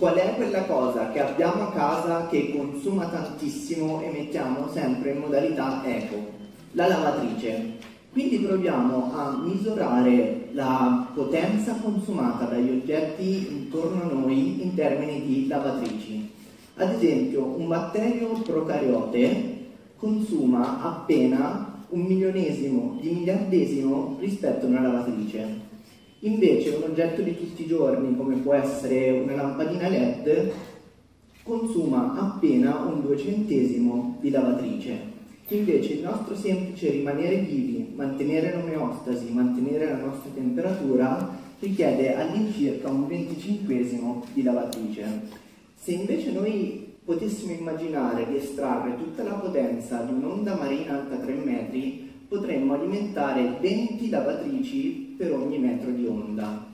Qual è quella cosa che abbiamo a casa che consuma tantissimo e mettiamo sempre in modalità eco? La lavatrice. Quindi proviamo a misurare la potenza consumata dagli oggetti intorno a noi in termini di lavatrici. Ad esempio, un batterio procariote consuma appena un milionesimo di miliardesimo rispetto a una lavatrice. Invece un oggetto di tutti i giorni, come può essere una lampadina LED, consuma appena un duecentesimo di lavatrice. Invece il nostro semplice rimanere vivi, mantenere l'omeostasi, mantenere la nostra temperatura, richiede all'incirca un venticinquesimo di lavatrice. Se invece noi potessimo immaginare di estrarre tutta la potenza di un'onda marina alta 3 metri, potremmo alimentare 20 lavatrici per ogni metro di onda.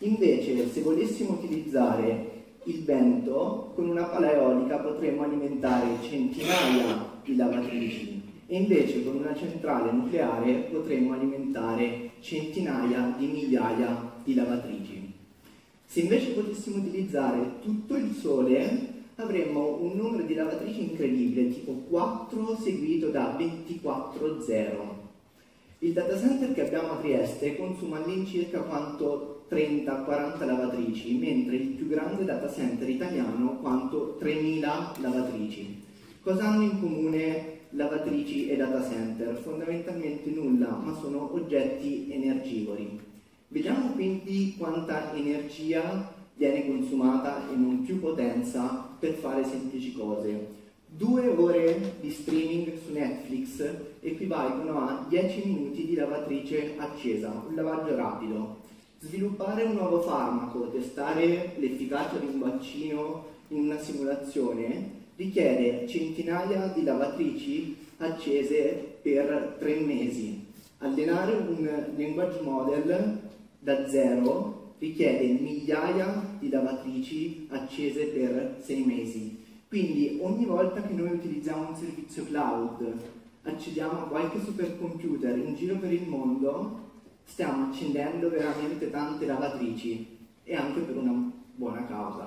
Invece, se volessimo utilizzare il vento, con una pala eolica potremmo alimentare centinaia di lavatrici e invece con una centrale nucleare potremmo alimentare centinaia di migliaia di lavatrici. Se invece potessimo utilizzare tutto il sole, avremmo un numero di lavatrici incredibile, tipo 4 seguito da 24 0. Il data center che abbiamo a Trieste consuma all'incirca quanto 30-40 lavatrici, mentre il più grande data center italiano quanto 3.000 lavatrici. Cosa hanno in comune lavatrici e data center? Fondamentalmente nulla, ma sono oggetti energivori. Vediamo quindi quanta energia viene consumata e non più potenza per fare semplici cose. Due ore di streaming su Netflix equivalgono a 10 minuti di lavatrice accesa, un lavaggio rapido. Sviluppare un nuovo farmaco, testare l'efficacia di un vaccino in una simulazione richiede centinaia di lavatrici accese per tre mesi. Allenare un language model da zero richiede migliaia di lavatrici accese per sei mesi. Quindi ogni volta che noi utilizziamo un servizio cloud, accediamo a qualche supercomputer in giro per il mondo, stiamo accendendo veramente tante lavatrici e anche per una buona causa.